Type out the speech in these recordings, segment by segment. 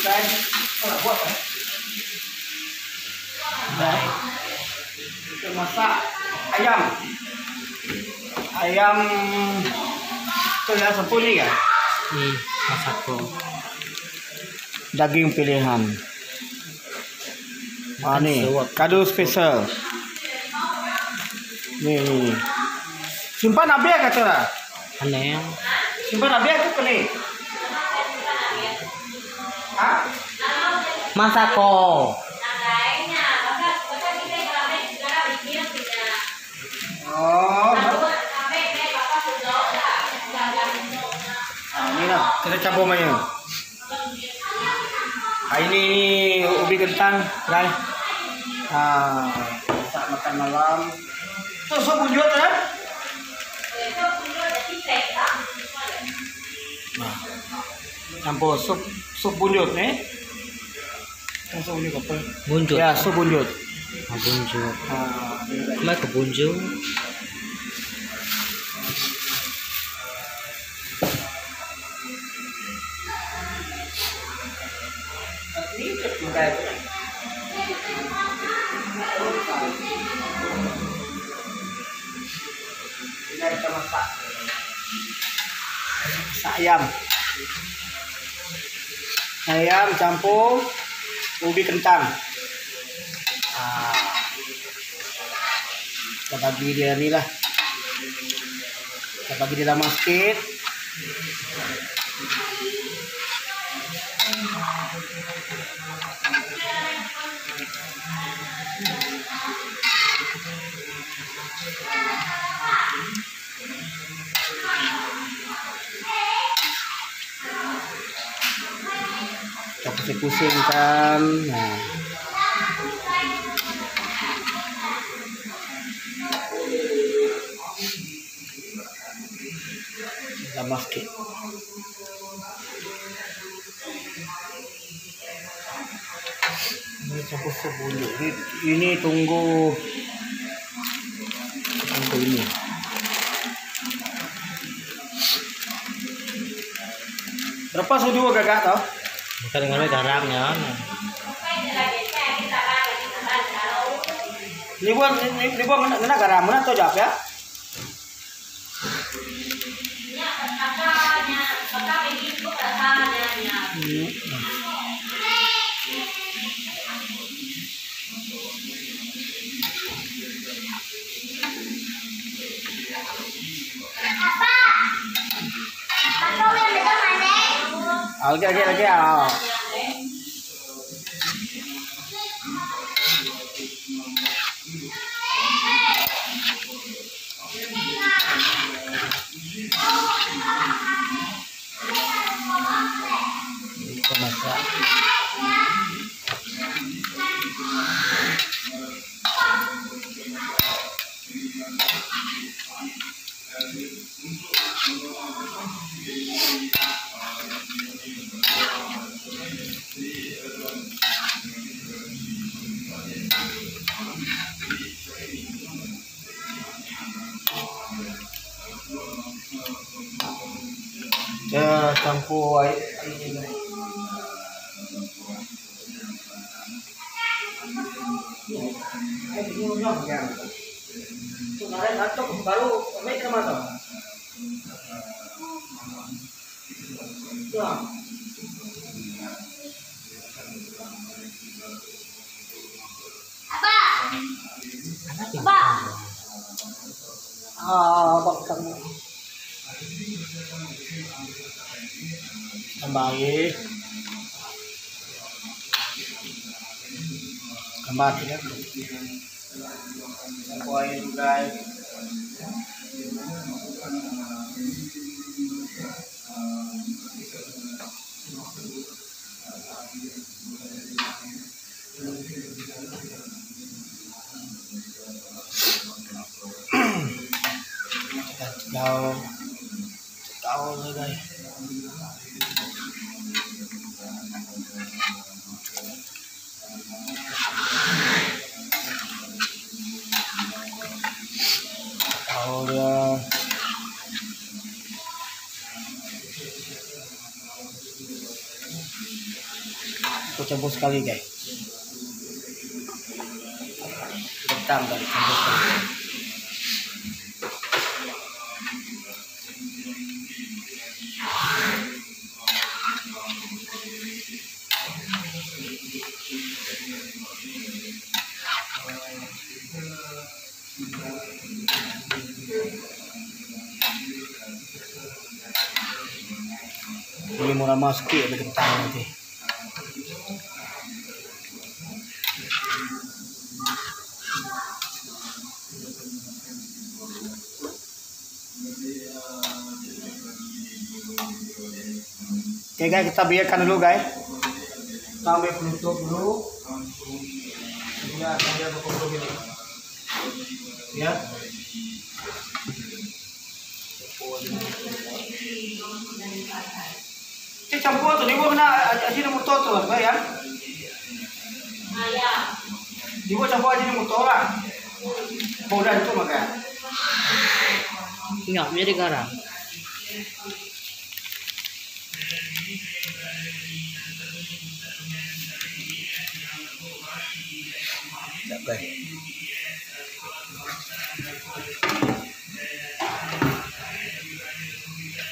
guys oh, buat ya baik kita masak ayam. Ayam itu ya sempurna ya Nih, masakku. daging pilihan. Ah nih Suwak. kado spesial nih nih simpan abe kata? Lah Aneh. simpan abe aku kene ah Masako. oh ini lah kita campur mayo ah, ini ini ubi kentang guys ah masak makan malam. Tuh sup bunjut kan nah campur sup sup bunjut nih Yang sup bunjut apa Bunjut. ya bunjut Ah, bunjut. ah Ke mana ke bunjut? ini juga itu Ini kita masak masak ayam campur ubi kentang ah. kita bagi dia ni lah. Kita bagi dia dalam sikit kita pusing-pusingkan nah. tambah sikit ini campur bulu ini, ini tunggu. Tunggu ini berapa sudu gagak tau Bukan dengan garamnya. Ini buat ini, ini buat kena, kena garam mana tuh jawab ya? Hmm. Oke oke oke. ah. Kita Kita campur air. ya. Kemarin baru ke mana? Ya. Ah, kamu. Tambahin. Tambahin ya. Tambahin guys. Tahu, tahu lah guys. Dia. Aku campur sekali guys. Campur sekali. Ini murah mas sikit ada kentang nanti. Oke guys, kita biarkan dulu guys. Sampai penutup dulu. Ya, sampai berkumpul gini. Ya. Tu, ni buat mana aji nak motor tu, baik ya? Di buat campur aji nak motor lah. Mudah itu. Enggak, jadi garam. Tak baik.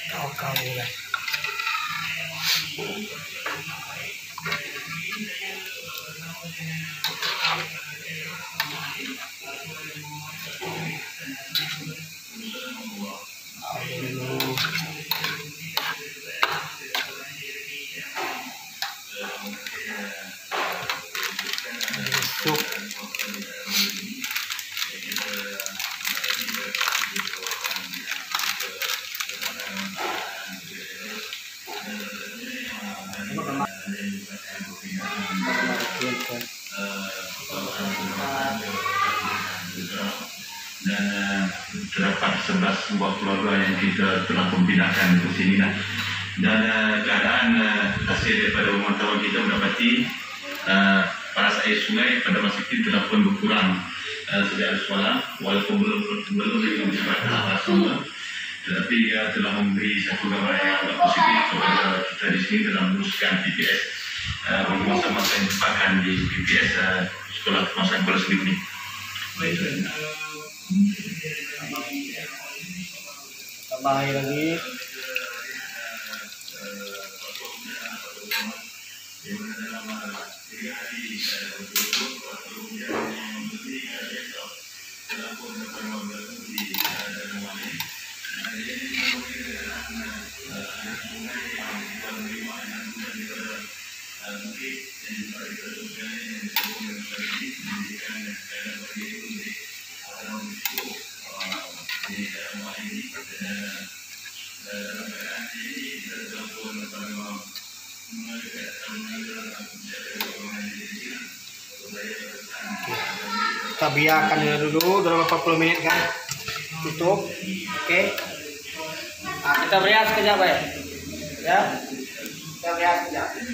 Kau kau lah. Dan terdapat 11 buah keluarga yang kita telah mempindahkan ke sini lah. dan eh, keadaan eh, hasil daripada pemantauan kita mendapati eh, paras air sungai pada masa itu telah pun berkurang eh, sejak semalam walaupun belum belum mencapai tahap semua tetapi ia telah memberi satu gambaran yang agak positif kepada kita di sini dalam meneruskan PPS eh, bagi masa-masa yang dipakan di PPS eh, sekolah kemasan Kuala Seribu ini. Tambah lagi. Kita biarkan dia dulu dalam 40 menit kan. Tutup. Oke. Nah, kita berehat sekejap ya. Ya. Kita berehat sekejap. Oke.